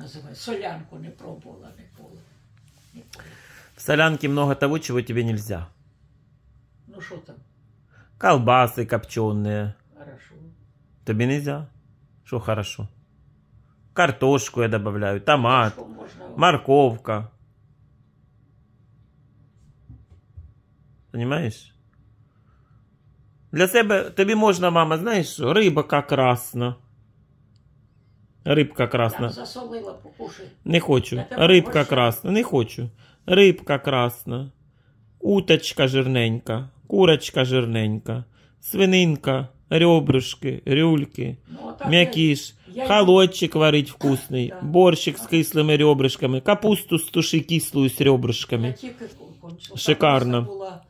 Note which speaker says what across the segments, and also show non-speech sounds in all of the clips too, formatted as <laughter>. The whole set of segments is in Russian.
Speaker 1: називається. Солянку не пробувала ніколи. Ніколи.
Speaker 2: В солянке много того, чего тебе нельзя.
Speaker 1: Ну що там?
Speaker 2: Колбасы копченые.
Speaker 1: Хорошо.
Speaker 2: Тебе нельзя? Что хорошо? Картошку я добавляю, томат,
Speaker 1: Що можна?
Speaker 2: морковка. Понимаешь? Для себе тобі можна, мама, знаєш, що? рибка красна. Рибка красна.
Speaker 1: засолила, покушай.
Speaker 2: Не хочу.
Speaker 1: Тебе
Speaker 2: Рибка
Speaker 1: прощаю.
Speaker 2: красна. Не хочу. Рибка красна. Уточка жирненька. Курочка жирненька. Свининка. Ребрышки, рюльки,
Speaker 1: Ну, отак
Speaker 2: м'якіш,
Speaker 1: я-
Speaker 2: холодчик варить вкусний,
Speaker 1: Да.
Speaker 2: борщик з кислими ребрышками, капусту стуши кислую з
Speaker 1: Я
Speaker 2: ребрышками.
Speaker 1: тільки кончила.
Speaker 2: Шикарно.
Speaker 1: Капуста була,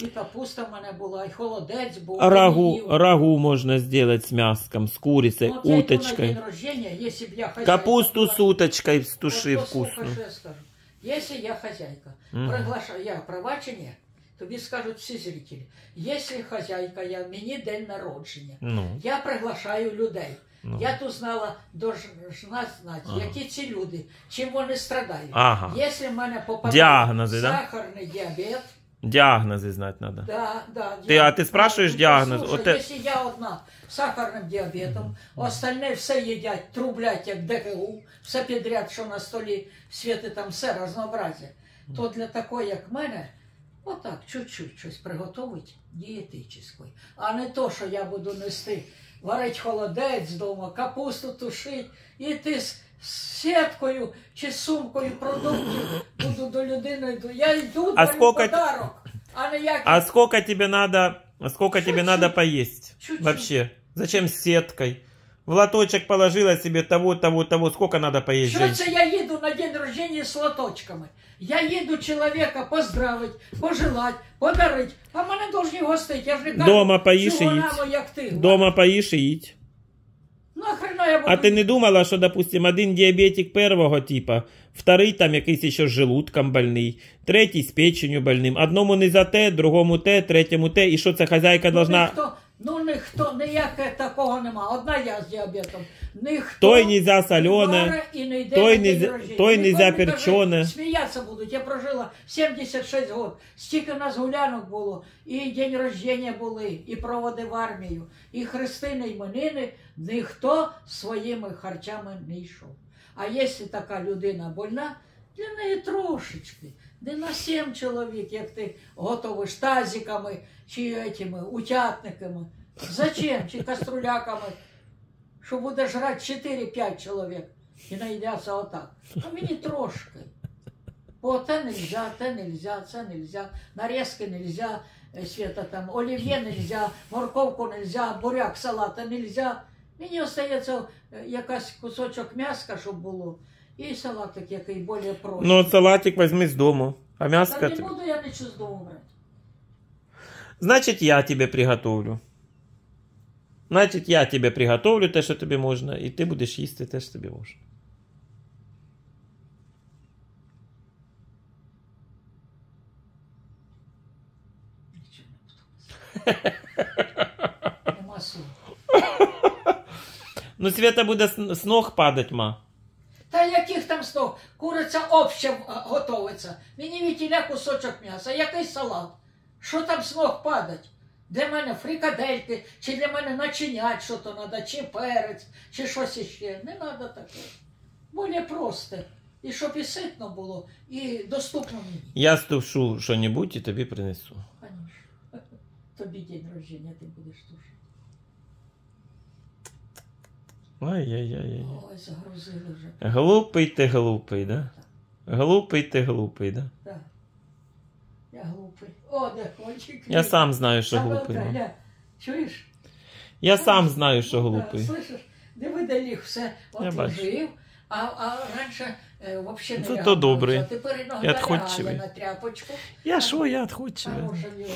Speaker 1: І капуста в мене була, і холодець був.
Speaker 2: Рагу,
Speaker 1: і їв.
Speaker 2: рагу можно сделать с мяском, с курицей,
Speaker 1: Ну, от я йду на
Speaker 2: уточкой.
Speaker 1: день рождения, если б я хозяйка
Speaker 2: Капусту
Speaker 1: була,
Speaker 2: с уточкой стуши
Speaker 1: от послухай,
Speaker 2: вкусно.
Speaker 1: що я скажу. Если я хозяйка,
Speaker 2: Мгм.
Speaker 1: приглашаю, я права чи ні, тобі скажуть всі зрителі. Якщо хозяйка, я, мені день народження,
Speaker 2: Ну,
Speaker 1: я приглашаю людей.
Speaker 2: ну.
Speaker 1: Я тут знала, должна знати,
Speaker 2: Ага.
Speaker 1: які ці люди, чим вони страдають.
Speaker 2: Ага.
Speaker 1: Якщо в мене попадає
Speaker 2: Діагнози, да?
Speaker 1: сахарний діабет,
Speaker 2: Диагнозы знать надо.
Speaker 1: Да, да.
Speaker 2: Ты- а ты спрашиваешь
Speaker 1: Ну,
Speaker 2: диагноз?
Speaker 1: послушай,
Speaker 2: Вот это-
Speaker 1: Если я одна з сахарним діабетом, остальне все їдять, трублять, як ДГУ, все підряд, що на столі світи там все разнообразя, то для такої, як мене, отак, чуть-чуть щось приготовить дієтичне. А не то, що я буду нести, варить холодець вдома, капусту тушить, і ти з з сіткою чи з сумкою продуктів буду до людини йду. Я йду
Speaker 2: А
Speaker 1: дарю
Speaker 2: скільки-
Speaker 1: подарок, а не як
Speaker 2: А сколько тебе надо, а сколько тебе
Speaker 1: Чуть-чуть.
Speaker 2: надо поесть?
Speaker 1: Чуть-чуть.
Speaker 2: Вообще. Зачем с сеткой? В лоточек положила себе того, того, того. Сколько надо поесть,
Speaker 1: Що
Speaker 2: женщине?
Speaker 1: це я їду на день рождения з лоточками? Я їду чоловіка поздравить, пожелать, подарить, а мене должні гостити. Я ж не кажу,
Speaker 2: Дома поїш і
Speaker 1: «Чого
Speaker 2: їдь.
Speaker 1: намо, як ти.
Speaker 2: Дома поїш і їдь.
Speaker 1: Ну, а хрена я буду...
Speaker 2: А ти не думала, що, допустим, один діабетик первого типа, вторий там якийсь ще з желудком больний, третій з печенью больним. Одному не за те, другому те, третьому те. І що це хазяйка
Speaker 1: ну,
Speaker 2: должна...
Speaker 1: ніхто, ну, ніхто, ніяке такого нема. Одна я з діабетом. Ніхто
Speaker 2: Той нельзя солене,
Speaker 1: варе і не йде
Speaker 2: той
Speaker 1: на день
Speaker 2: той
Speaker 1: не каже,
Speaker 2: перчене.
Speaker 1: Сміятися будуть. Я прожила 76 років. Стільки нас гулянок було. І день рождення були, і проводи в армію, і хрестини, і іменини. Ніхто своїми харчами не йшов. А якщо така людина больна, для неї трошечки. Не на сім чоловік, як ти готовиш тазиками чи этими утятниками. Зачем? Чи каструляками, що буде жрати 4-5 чоловік і наїдяться отак. А мені трошки. Бо те нельзя, те нельзя, це нельзя, нарезки нельзя, е, Света там, олів'є нельзя, морковку нельзя, буряк, салата нельзя. Мені остається е, якась кусочок м'яска, щоб було, і салатик, який більш простий.
Speaker 2: Ну, салатик возьми з дому. А
Speaker 1: Та
Speaker 2: мяско...
Speaker 1: не буду я нічого з дому брати.
Speaker 2: Значить, я тебе приготовлю. Значить, я тебе приготовлю те, що тобі можна, і ти будеш їсти те, що тобі можна.
Speaker 1: Нічого не буду. <laughs> Нема сил.
Speaker 2: Ну, Света буде з, ног падать, ма.
Speaker 1: Та яких там сто? Куриця обще готовиться. Мені вітіля кусочок м'яса, який салат. Що там з ног падать? Для мене фрикадельки, чи для мене начинять що то треба, чи перець, чи щось іще. Не треба таке. Более просте. І щоб і ситно було, і доступно мені.
Speaker 2: Я стушу що-небудь і тобі принесу.
Speaker 1: Конечно. <laughs> Тобі день рождення ти будеш тушити.
Speaker 2: Ай-яй-яй.
Speaker 1: Ой, загрузили вже.
Speaker 2: Глупий ти глупий, да? Глупий ти глупий, да?
Speaker 1: Так. Я глупий. О, де кончик.
Speaker 2: Я сам знаю, що глупий. ма.
Speaker 1: гля, Чуєш?
Speaker 2: Я сам знаю, що глупий.
Speaker 1: Слышиш, диви, де ліг все
Speaker 2: Я бачу.
Speaker 1: отложив, а, а раніше е, взагалі не
Speaker 2: Це
Speaker 1: лягав
Speaker 2: то
Speaker 1: на
Speaker 2: добре.
Speaker 1: оце. Тепер
Speaker 2: Я
Speaker 1: іногда
Speaker 2: отходчивий.
Speaker 1: лягає на тряпочку.
Speaker 2: Я що, я отходчивий.
Speaker 1: Хороша в нього,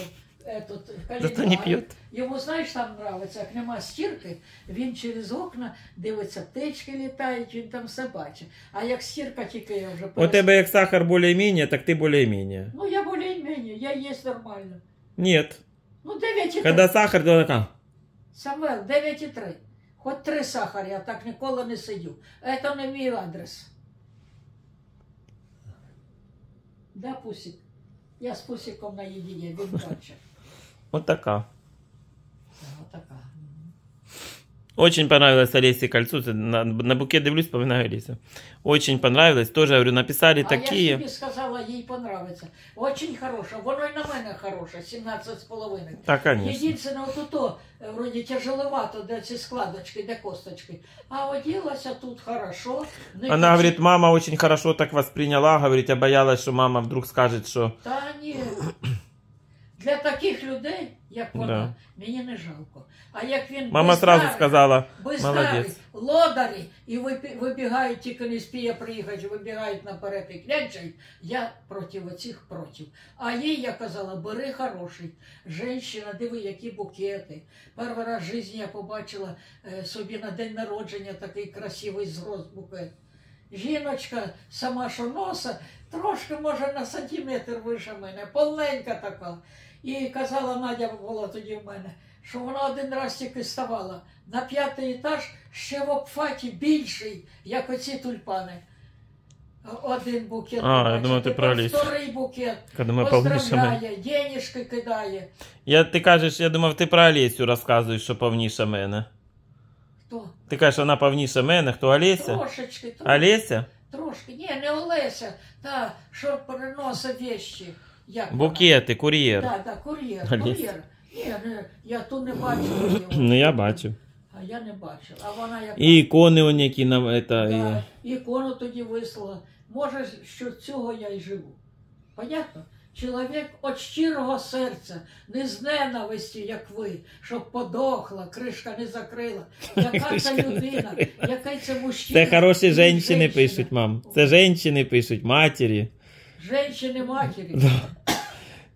Speaker 1: этот каліна,
Speaker 2: Зато не
Speaker 1: а
Speaker 2: п'ють.
Speaker 1: Йому, знаєш, там нравиться, як нема стірки, він через окна дивиться, птички літають, він там все бачить. А як стірка тільки я вже
Speaker 2: У перес- тебе як сахар более-менее, так ты более-менее.
Speaker 1: Ну я более-менее, я їсть нормально.
Speaker 2: Нет.
Speaker 1: Ну 9,3.
Speaker 2: Когда сахар, то такая...
Speaker 1: Самвел, 9,3. Хоч три сахар, я так ніколи не сидю. Це не мій адрес. Да, Пусік? Я з Пусіком на єдині, він <laughs> бачив. бачить.
Speaker 2: Вот така.
Speaker 1: Отака.
Speaker 2: Очень понравилось Олесе кольцо. Це На, на букет дивлюсь, вспоминаю Олесю. Очень понравилось. Тоже, говорю, написали
Speaker 1: А я
Speaker 2: такие.
Speaker 1: ж тобі сказала, їй понравиться. Очень хороша. Воно й на мене хороше, 17 з половиною.
Speaker 2: Так, конечно.
Speaker 1: Єдине, от то, е, вроді тяжеловато, де ці складочки, де косточки. А оділася тут хорошо. не
Speaker 2: Она
Speaker 1: кричить.
Speaker 2: говорит, мама очень хорошо так восприняла, говорит, я боялась, что мама вдруг скажет, что...
Speaker 1: Та ні. Для таких людей, як вона,
Speaker 2: Да.
Speaker 1: мені не жалко. А як він
Speaker 2: Мама сразу сказала, молодець.
Speaker 1: лодарі, і вибігають, тільки не спіє приїхати, вибігають наперед і клянчають, я проти оцих проти. А їй я казала, бери хороший. Женщина, диви, які букети. Перший раз в житті я побачила е, собі на день народження такий красивий зрост букет. Жіночка сама що носа, трошки, може, на сантиметр вище мене, повненька така. І казала Надя була тоді в мене, що вона один раз тільки ставала на п'ятий етаж ще в обфаті більший, як оці тюльпани. Один букет.
Speaker 2: А, я думав, ти про.
Speaker 1: Вторий букет.
Speaker 2: думаю.
Speaker 1: Поздравляє, денежки кидає.
Speaker 2: Я, ти кажеш, я думав, ти про Олесю розказуєш, що повніше мене.
Speaker 1: Хто?
Speaker 2: Ти кажеш, вона повніше мене, хто Олеся?
Speaker 1: Трошечки, трошки.
Speaker 2: Олеся?
Speaker 1: Трошки. Ні, не Олеся, та, що приносить вещі. Як?
Speaker 2: Букети, кур'єр.
Speaker 1: Так, так, кур'єр,
Speaker 2: Олеся.
Speaker 1: кур'єр. Ні, не, я ту не бачу. <clears throat>
Speaker 2: Ну, я бачу.
Speaker 1: А я не бачив. А вона як
Speaker 2: І ікони он які на это, і...
Speaker 1: ікону тоді вислала. Може, що цього я й живу. Понятно? Чоловік від щирого серця, не з ненависті, як ви, щоб подохла, кришка не закрила. Яка це людина, який це мужчина.
Speaker 2: Це хороші жінки пишуть, мам. Це жінки пишуть, матері.
Speaker 1: Женщини матері.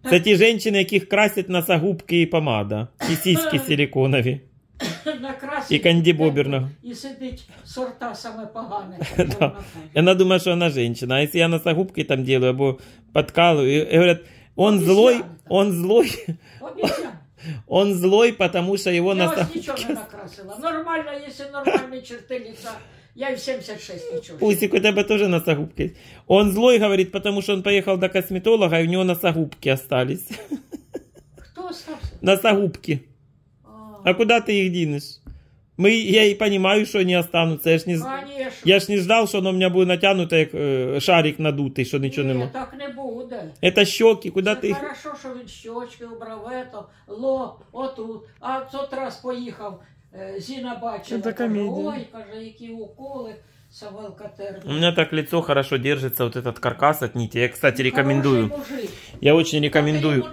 Speaker 2: Це ті жінки, яких красять носогубки і помада. І сіськи силіконові. <coughs>
Speaker 1: Накрасить,
Speaker 2: І кандібоберного.
Speaker 1: І сидить сорта саме погане.
Speaker 2: Да.
Speaker 1: що <laughs> вона каже.
Speaker 2: И она думает, что она женщина. А если я носогубки там делаю, або подкалываю, и говорят, он
Speaker 1: Обезьяна
Speaker 2: злой,
Speaker 1: там.
Speaker 2: он злой, <laughs>
Speaker 1: Обіцяю.
Speaker 2: он злой, потому что его
Speaker 1: Я ось нічого
Speaker 2: носогубки...
Speaker 1: не <laughs> накрасила. Нормально, якщо нормальні черти лица. Я і в 76 нічого.
Speaker 2: Пусик, у тебя тоже носогубки есть. Он злой, говорит, потому что он поехал до косметолога, и у него носогубки остались.
Speaker 1: Хто остався?
Speaker 2: Носогубки. А куда ты их денешь? Мы, я и понимаю, что они останутся. Я ж не, з-
Speaker 1: Конечно.
Speaker 2: я ж не ждал, что оно у меня будет натянуто, как э, шарик надутый, что ничего
Speaker 1: Ні,
Speaker 2: нема.
Speaker 1: так не буде.
Speaker 2: Это щеки, куда
Speaker 1: Це
Speaker 2: ты их...
Speaker 1: хорошо, що він щочки убрав, ето, лоб, отут. А тот раз поїхав, е, Зіна бачила,
Speaker 2: Це
Speaker 1: каже,
Speaker 2: комедія.
Speaker 1: ой, каже, які уколи, Савелка
Speaker 2: У меня так лицо хорошо держится, вот этот каркас от нити. Я, кстати, рекомендую. Я очень рекомендую.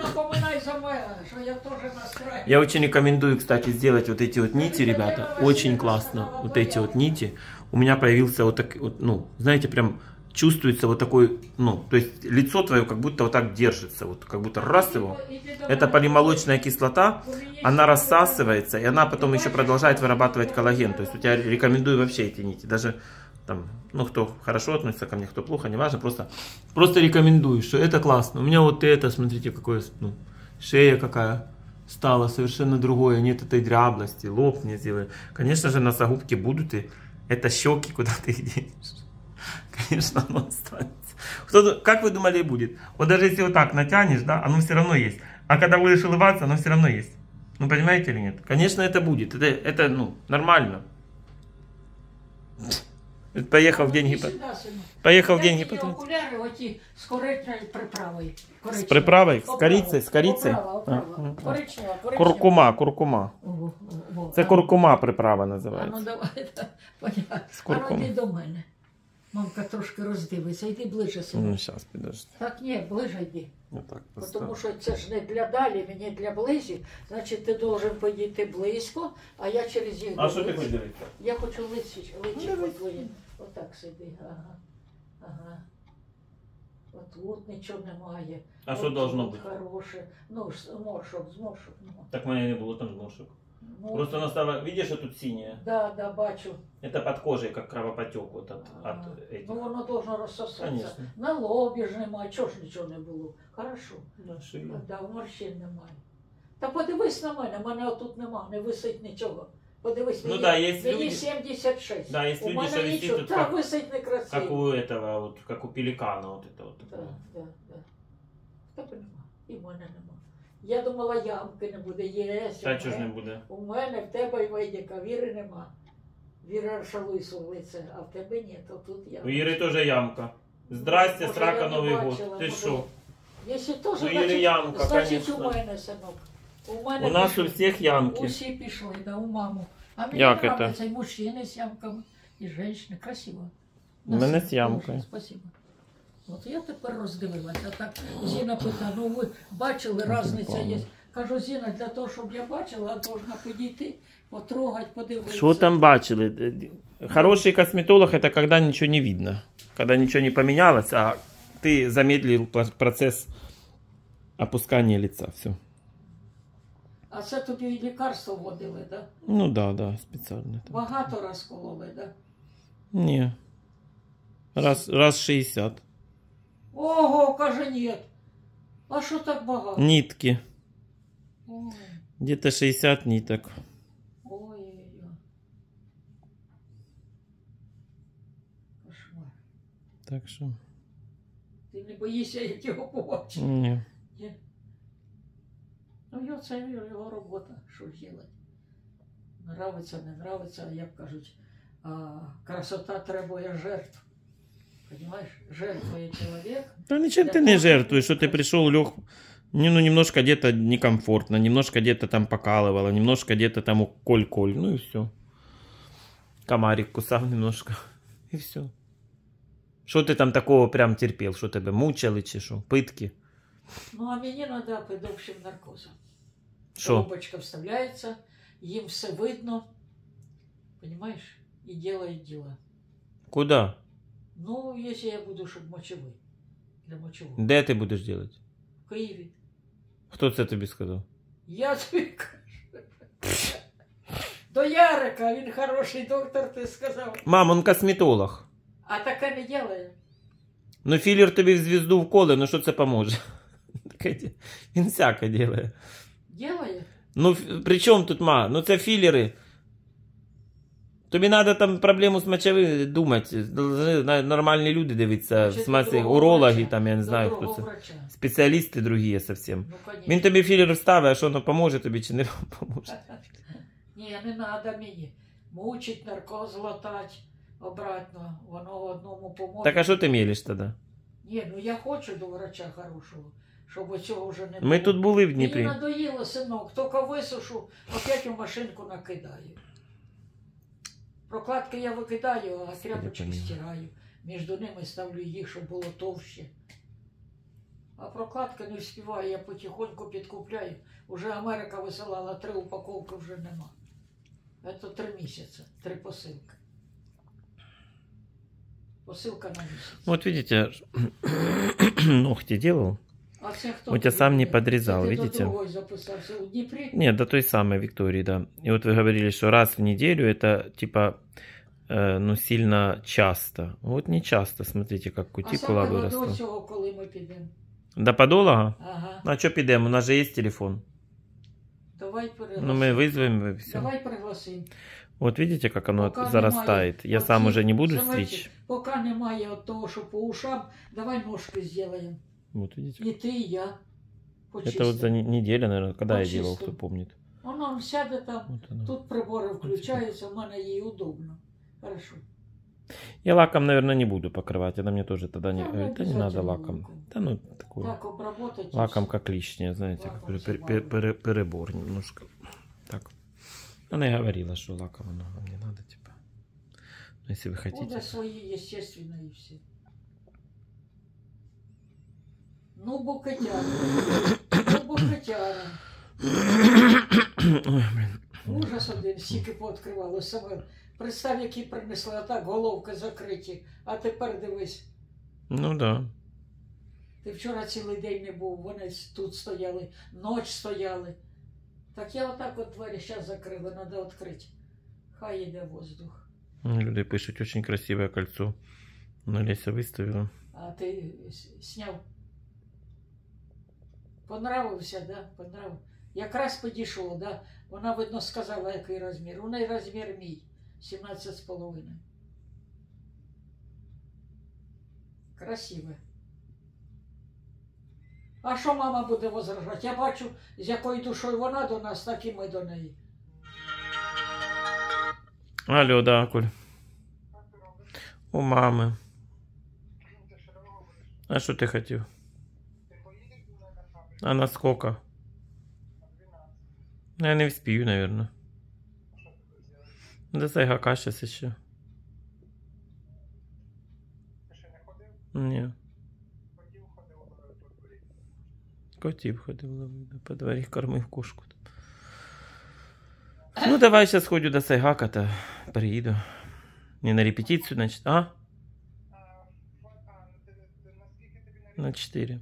Speaker 1: я.
Speaker 2: Я очень рекомендую, кстати, сделать вот эти вот нити, ребята. Очень классно. Вот эти вот нити. У меня появился вот так, вот, ну, знаете, прям чувствуется вот такой, ну, то есть лицо твое как будто вот так держится, вот как будто раз его. Это полимолочная кислота, она рассасывается, и она потом еще продолжает вырабатывать коллаген. То есть у тебя рекомендую вообще эти нити. Даже там, ну, кто хорошо относится ко мне, кто плохо, неважно, просто, просто рекомендую, что это классно. У меня вот это, смотрите, какое, ну, шея какая стала совершенно другое, нет этой дряблости, лоб мне сделали. Конечно же, носогубки будут, и это щеки, куда ты их денешь. <laughs> Конечно, оно останется. Кто, как вы думали, будет? Вот даже если вот так натянешь, да, оно все равно есть. А когда будешь улыбаться, оно все равно есть. Ну, понимаете или нет? Конечно, это будет. Это, это ну, нормально. Поехал деньги, по- поехал деньги
Speaker 1: Такі
Speaker 2: потратить.
Speaker 1: окуляри оті з коричневою приправою.
Speaker 2: С
Speaker 1: Коричневою.
Speaker 2: приправой? С корицей? С корицей?
Speaker 1: Оправа, оправа.
Speaker 2: А, м.
Speaker 1: Коричнева, коричнева.
Speaker 2: Куркума, куркума.
Speaker 1: Ого, ого.
Speaker 2: Це
Speaker 1: А,
Speaker 2: куркума приправа
Speaker 1: А ну
Speaker 2: називається.
Speaker 1: давай, <laughs> да, понятно.
Speaker 2: З
Speaker 1: А ну
Speaker 2: куркумою.
Speaker 1: йди до мене. Мамка трошки роздивиться, йди ближче сюди.
Speaker 2: Ну, сейчас, подожди.
Speaker 1: Так, ні, ближче йди.
Speaker 2: Вот так
Speaker 1: Бо
Speaker 2: поставлю.
Speaker 1: Що це ж не для далі, мені для близі. Значить, ти должен підійти близько, а я через їх.
Speaker 2: А що ти
Speaker 1: дивлюсь.
Speaker 2: хочеш дивитися?
Speaker 1: Я хочу лиці, лиці
Speaker 2: Ну,
Speaker 1: подвоїти. Отак сиди. Ага. Ага. От, от нічого немає.
Speaker 2: А
Speaker 1: От
Speaker 2: що должно
Speaker 1: тут
Speaker 2: бути?
Speaker 1: Хороше. Ну, ж, зморшок, зморшок. Ну,
Speaker 2: Так в мене не було там зморшок.
Speaker 1: ну,
Speaker 2: Просто она стала, видишь, что тут синяя?
Speaker 1: Да, да, бачу.
Speaker 2: Это под кожей, как кровопотек вот от,
Speaker 1: А,
Speaker 2: от этих.
Speaker 1: Ну, воно должно розсосатися.
Speaker 2: Конечно.
Speaker 1: На лобі ж немає, чого ж нічого не було. Хорошо.
Speaker 2: На шее.
Speaker 1: Да, морщин немає. Та подивись на мене, мене отут нема, не висить нічого. Подивись,
Speaker 2: Ну
Speaker 1: мені,
Speaker 2: да, є
Speaker 1: мені
Speaker 2: люди-
Speaker 1: 76.
Speaker 2: Да, есть
Speaker 1: У
Speaker 2: люди,
Speaker 1: мене
Speaker 2: что висит
Speaker 1: нічого,
Speaker 2: тут
Speaker 1: та
Speaker 2: как,
Speaker 1: висить некрасиво.
Speaker 2: как у этого, вот, как у пеликана, вот это вот.
Speaker 1: Да,
Speaker 2: такое.
Speaker 1: да, да. Тебе нема. І в мене нема. Я думала, ямки не буде. Є.
Speaker 2: Та
Speaker 1: у
Speaker 2: чого ж не
Speaker 1: мене-
Speaker 2: буде?
Speaker 1: У мене, в тебе і Вейдіка, віри нема. Віра шалуйся в лице, а в тебе ні, то тут я.
Speaker 2: У Ири тоже ямка. Здрасте,
Speaker 1: Може,
Speaker 2: срака
Speaker 1: я не
Speaker 2: Новый
Speaker 1: бачила,
Speaker 2: год. Ты
Speaker 1: може.
Speaker 2: что?
Speaker 1: Якщо теж,
Speaker 2: Ну, Іри
Speaker 1: значить,
Speaker 2: ямка,
Speaker 1: значить у
Speaker 2: конечно.
Speaker 1: мене, синок. У мене
Speaker 2: У нас у
Speaker 1: пішли.
Speaker 2: всех ямки.
Speaker 1: Усі пішли, да, у маму. А мені
Speaker 2: Як
Speaker 1: подобається і мужчини з ямками, і жінки. Красиво.
Speaker 2: У мене
Speaker 1: Насип,
Speaker 2: з ямкою.
Speaker 1: дуже, Спасибо. От я тепер роздивилася. Так Зіна питає, ну ви бачили, різниця є. Кажу, Зіна, для того, щоб я бачила, я должна підійти, потрогати, подивитися.
Speaker 2: Что там бачили? Хороший косметолог это когда ничего не видно. Когда ничего не поменялось, а ты замедлил по- процесс опускания лица. Все.
Speaker 1: А це тобі і лікарство вводили, так? Да?
Speaker 2: Ну да, да, специально. там.
Speaker 1: Багато розкололи, так? Да?
Speaker 2: Не. Раз, раз 60.
Speaker 1: Ого, каже, ні. А що так багато?
Speaker 2: Нитки.
Speaker 1: Ой,
Speaker 2: Где-то 60 ниток.
Speaker 1: ой-ой-ой. Кошмар.
Speaker 2: Так что...
Speaker 1: Ти не боїшся, як його побачиш?
Speaker 2: Не.
Speaker 1: Ні. Ну, його це його робота, що ж робити. Нравиться, не нравиться, як кажуть, а, красота требує жертв. Понимаешь? Жертвує чоловік.
Speaker 2: Да ничем ты не жертвуешь, что ты пришел, лег, не, ну немножко где-то некомфортно, немножко где-то там покалывало, немножко где-то там коль-коль, ну и все. Комарик кусал немножко, <laughs> и все. Что ты там такого прям терпел, что тебя мучили, чи что, пытки?
Speaker 1: Ну, а мені треба під общим наркозом.
Speaker 2: Что?
Speaker 1: Трубочка вставляється, їм все видно. Понимаешь? І делають діла.
Speaker 2: Куда?
Speaker 1: Ну, якщо я буду, щоб мочевий. Для мочевого.
Speaker 2: Де ти будеш делать?
Speaker 1: В Києві.
Speaker 2: Хто це тобі сказав?
Speaker 1: Я тобі кажу. До Ярика, він хороший доктор, ти сказав.
Speaker 2: Мам, он косметолог.
Speaker 1: А таке не делає.
Speaker 2: Ну філер тобі в звізду вколи, ну що це поможе? Таке- Він всяке делає.
Speaker 1: Делає?
Speaker 2: Ну, ф- при чому тут ма? Ну це філери. Тобі треба там проблему з мочевим думати. Должны на- Нормальні люди дивитися, в
Speaker 1: Значить,
Speaker 2: смысле,
Speaker 1: до другого
Speaker 2: урологи,
Speaker 1: врача.
Speaker 2: там, я не
Speaker 1: До
Speaker 2: знаю, хто
Speaker 1: другого
Speaker 2: це.
Speaker 1: врача.
Speaker 2: Спеціалісти другі совсем.
Speaker 1: Ну, конечно.
Speaker 2: Він тобі філер вставить, а що воно поможе тобі чи не <laughs> поможе. <laughs>
Speaker 1: Ні, не треба мені. Мучить, наркоз латать обратно. Воно одному поможе.
Speaker 2: Так а що ти мілиш тоді?
Speaker 1: Ні, ну я хочу до врача хорошого, Щоб цього вже не було.
Speaker 2: Ми тут були в
Speaker 1: Мені
Speaker 2: Дніпрі.
Speaker 1: надоїло, синок, тільки висушу, опять у машинку накидаю. Прокладки я викидаю, а тряпочки стираю. Між ними ставлю їх, щоб було товще. А прокладка не вспіваю, я потихоньку підкупляю. Уже Америка висилала три упаковки, вже нема. Це три місяці, три посилки. Посилка на місяць.
Speaker 2: Вот видите, <clears throat> ногти делал.
Speaker 1: А це хто?
Speaker 2: Вот я сам не
Speaker 1: тобі?
Speaker 2: подрезал,
Speaker 1: Це ти
Speaker 2: видите?
Speaker 1: До другої записався у Дніпрі?
Speaker 2: Нет, до той самой Виктории, да. И вот вы говорили, что раз в неделю это типа э, ну сильно часто. Вот не часто, смотрите, как
Speaker 1: а
Speaker 2: кутикула
Speaker 1: саме до
Speaker 2: выросла.
Speaker 1: цього, коли ми підемо.
Speaker 2: До подолога?
Speaker 1: Ага.
Speaker 2: А что пидем? У нас же есть телефон.
Speaker 1: Давай пригласим.
Speaker 2: Ну мы вызовем и все.
Speaker 1: Давай пригласим.
Speaker 2: Вот видите, как оно
Speaker 1: Пока
Speaker 2: зарастает.
Speaker 1: немає
Speaker 2: Я сам
Speaker 1: оці-
Speaker 2: уже не буду
Speaker 1: Давайте,
Speaker 2: стричь.
Speaker 1: Поки немає от того, що по ушам, давай ножки зробимо.
Speaker 2: Вот видите.
Speaker 1: І ти, і я.
Speaker 2: Это вот за не- неделю, наверное, когда я делал,
Speaker 1: Почистим.
Speaker 2: кто помнит.
Speaker 1: Воно сяде там,
Speaker 2: Вот оно.
Speaker 1: тут прибори включаються, в мене їй удобно. Хорошо.
Speaker 2: Я лаком, наверное, не буду покрывать. Она мне тоже тогда не
Speaker 1: Да,
Speaker 2: говорит, да не надо
Speaker 1: обязательно
Speaker 2: лаком.
Speaker 1: лаком.
Speaker 2: Да ну такое.
Speaker 1: Так, обработать. і
Speaker 2: Лаком
Speaker 1: все.
Speaker 2: как лишнее, знаете, как
Speaker 1: Лаком
Speaker 2: пере-
Speaker 1: всё
Speaker 2: пере-
Speaker 1: мало.
Speaker 2: пере- перебор немножко. Так. Она и говорила, что лаком оно вам не надо, типа. Ну, если вы хотите.
Speaker 1: Буде свої, естественно, і все. Ну, букатяра. Ну, букатяра.
Speaker 2: Ой, блин.
Speaker 1: Ужас один, стільки пооткривало саме. Представ, які принесли, а так головки закриті. А тепер дивись,
Speaker 2: Ну да.
Speaker 1: ти вчора цілий день не був, вони тут стояли, ніч стояли. Так я отак от двері зараз закрила, треба відкрити. Хай йде воздух.
Speaker 2: Люди пишут, очень красивое кольцо. Ну, Леся выставила.
Speaker 1: А ти сняв. Понравився, да? Понравив. Якраз підійшло, да? Вона, видно, сказала, який розмір. У неї розмір мій. 17 з половиною. Красиве. А що мама буде возражати? Я бачу, з якою душою вона до нас, так і ми до неї.
Speaker 2: Алло, да, Коль. У мами. А що ти хотів? А на сколько? Ну, я не вспію, наверное. До Сайгака сейчас еще. Ні. Котів ходив ловив, да, по дворі кормив кошку. Ну, давай сейчас ходю до Сайгака, та приїду. Не на репетицію, значить. А? На 4.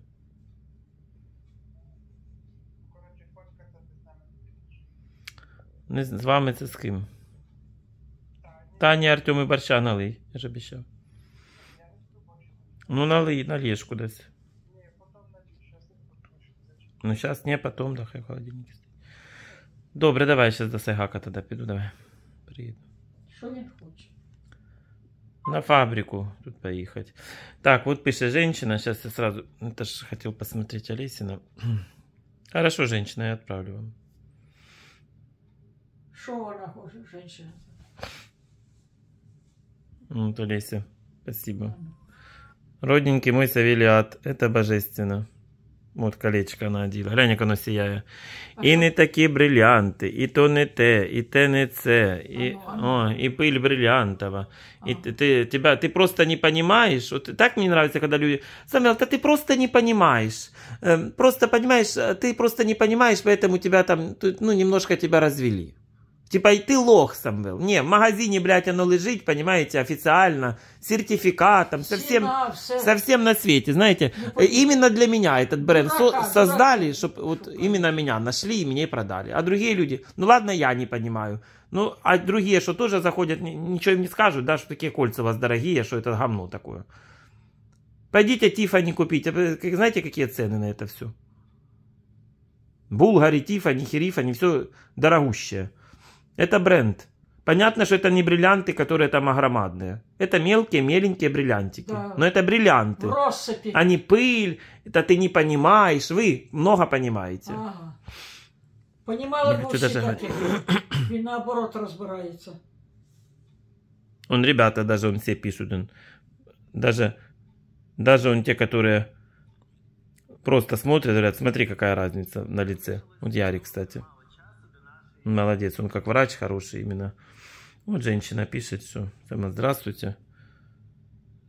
Speaker 2: Не з з вами це з ким? Таня Артем і борща налий, я ж обіцяв. Ну, налий, налєш кудись. Ну, зараз не, потом, да, хай в холодильнике стоїть. Добре, давай зараз до Сайгака тоді піду, давай. Приїду.
Speaker 1: Що він хоче?
Speaker 2: На фабрику тут поехать. Так, вот пишет женщина. Сейчас я сразу... Это ж хотел посмотреть Олесина. <clears throat> Хорошо, женщина, я отправлю вам.
Speaker 1: Що вона хоче, жінка?
Speaker 2: Вот, Олеся, спасибо. Родненький мой Савелиат, это божественно. Вот колечко она одела. Глянь, як оно сіяє. І не такі бриллианти, і то не те, і те не це, і,
Speaker 1: Ану, ану.
Speaker 2: о, і пиль бриллиантова. И
Speaker 1: А.
Speaker 2: ты, ты, тебя, ты просто не понимаешь. Вот так мне нравится, когда люди... Самвел, да ты просто не понимаешь. Эм, Просто понимаешь, э, ты просто не понимаешь, поэтому тебя там, тут, ну, немножко тебя развели. Типа, и ты лох, Самвел. Не, в магазине, блядь, оно лежит, понимаете, официально, с сертификатом, совсем, совсем на свете, знаете.
Speaker 1: Понимаю.
Speaker 2: Именно для меня этот бренд со- создали, чтобы вот именно меня нашли и мне продали. А другие люди, ну ладно, я не понимаю. Ну, а другие, что тоже заходят, ни- ничего им не скажут, да, что такие кольца у вас дорогие, что это говно такое. Пойдите Тифани купить. Знаете, какие цены на это все? Булгари, Тифани, Херифани, все дорогущее. Это бренд. Понятно, что это не бриллианты, которые там огромадные. Это мелкие, меленькие бриллиантики.
Speaker 1: Да.
Speaker 2: Но это бриллианты.
Speaker 1: В розсипі.
Speaker 2: А не пыль. Это ты не понимаешь. Вы много понимаете.
Speaker 1: Ага. Понімали
Speaker 2: Я
Speaker 1: б
Speaker 2: хочу
Speaker 1: всі
Speaker 2: даже-
Speaker 1: такі. Він наоборот розбирається.
Speaker 2: Он, ребята, даже он все пишут. Он, даже, даже он те, которые просто смотрят, говорят, смотри, какая разница на лице. Вот Ярик, кстати. Молодец, он как врач хороший именно. Вот женщина пишет, что сама здравствуйте.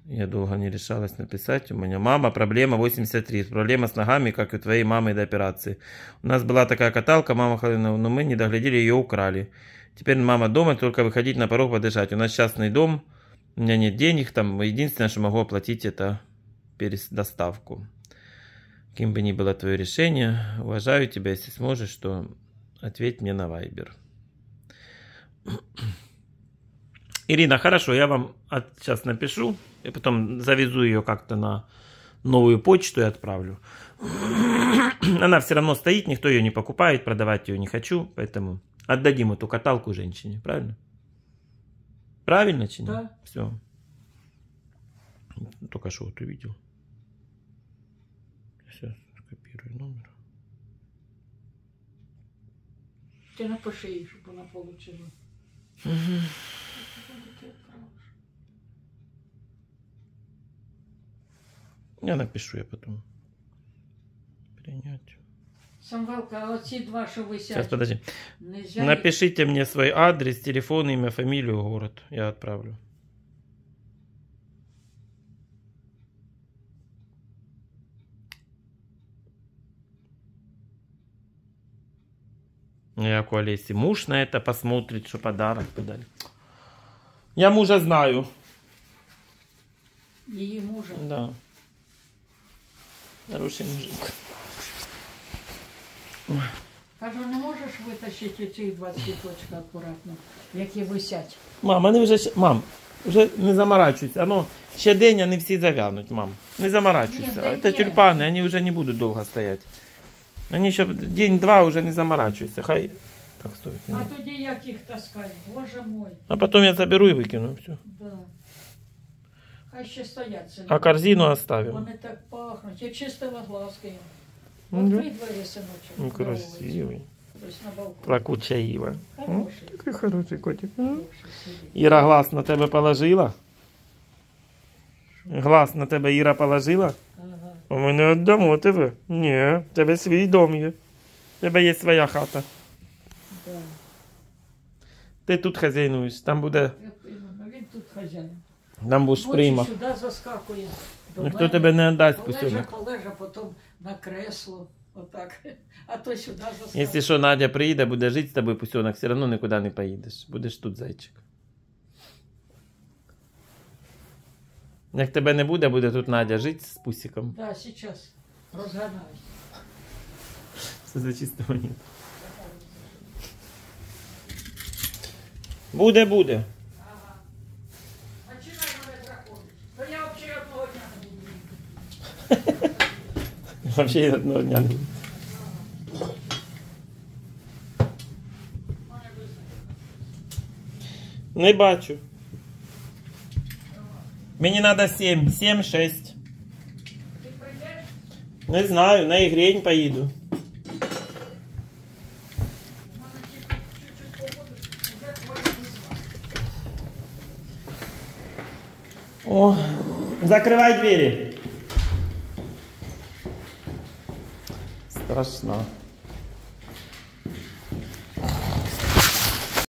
Speaker 2: Я долго не решалась написать. У меня мама, проблема 83. Проблема с ногами, как и у твоей мамы до операции. У нас была такая каталка, мама ходила, но мы не доглядели, ее украли. Теперь мама дома, только выходить на порог подышать. У нас частный дом, у меня нет денег, там единственное, что могу оплатить, это доставку. Кем бы ни было твое решение, уважаю тебя, если сможешь, то ответь мне на Вайбер. <clears throat> Ирина, хорошо, я вам сейчас напишу, и потом завезу ее как-то на новую почту и отправлю. <clears throat> Она все равно стоит, никто ее не покупает, продавать ее не хочу, поэтому отдадим эту каталку женщине, правильно? Правильно, чи нет?
Speaker 1: Да.
Speaker 2: Все. Только что вот увидел. Сейчас скопирую номер.
Speaker 1: Ти напиши їй, щоб вона отримала.
Speaker 2: Я напишу я потом. Принять.
Speaker 1: Самвелка, а оці два, що висять,
Speaker 2: Сейчас, подожди.
Speaker 1: нельзя їх-
Speaker 2: Напишите мне свой адрес, телефон, имя, фамилию, город. Я отправлю. Я у Олеси муж на это посмотрит, что подарок подали. Я мужа знаю.
Speaker 1: її мужа.
Speaker 2: Да. Хороший мужик.
Speaker 1: Кажу, не можеш витащити ці два цвіточка акуратно, які висять.
Speaker 2: Мам, вони вже ще- мам, вже не заморачуйся. Оно ще день, вони всі завянуть, мам. Не заморачуйся.
Speaker 1: Ні,
Speaker 2: Це
Speaker 1: ні.
Speaker 2: тюльпани, вони вже не будуть довго стояти. Вони ще день-два вже не заморачуйся. Хай как стоит.
Speaker 1: А тоді як їх таскають, боже мой.
Speaker 2: А потом я заберу и выкину все.
Speaker 1: Да. Хай ще стоять собі.
Speaker 2: А корзину оставим.
Speaker 1: Вони так пахнуть. Я чистила глазки їм.
Speaker 2: Ну,
Speaker 1: Открий двері, синочок.
Speaker 2: Ну,
Speaker 1: на вулицю.
Speaker 2: красивый.
Speaker 1: Ось на балкон.
Speaker 2: Плакучая Ива. М,
Speaker 1: Хороший.
Speaker 2: Такой хороший котик. М.
Speaker 1: Хороший сидить.
Speaker 2: Іра глаз на тебе положила? Глаз на тебе Іра положила?
Speaker 1: Ага.
Speaker 2: А ми не віддамо тебе. Ні, в тебе свій дом є. В тебе є своя хата.
Speaker 1: Да.
Speaker 2: Ти тут хазяйнуєш, там буде.
Speaker 1: Я іменно, Він тут хазяїн.
Speaker 2: Там будеш прийма.
Speaker 1: сюди заскакує. до
Speaker 2: Ніхто
Speaker 1: мене.
Speaker 2: тебе не віддасть
Speaker 1: Полежа, полежа, потім на кресло. Отак. <laughs> А то сюди заскакує.
Speaker 2: Якщо що, Надя приїде, буде жити з тобою пусюнок, все одно нікуди не поїдеш. Будеш тут зайчик. Як тебе не буде, буде тут Надя жити з пусиком.
Speaker 1: Да, зараз розганаюсь.
Speaker 2: Це за чисто мені. Буде, буде.
Speaker 1: Починай мене драконити. То я взагалі одного дня не буду.
Speaker 2: Взагалі одного дня не буде. Не бачу. Мені треба 7, 7, 6.
Speaker 1: Ти прийдеш?
Speaker 2: Не знаю, на ігрень поїду.
Speaker 1: У мене тільки чуть-чуть побудеш, вже твоя весна.
Speaker 2: О, закривай двері. Страшно.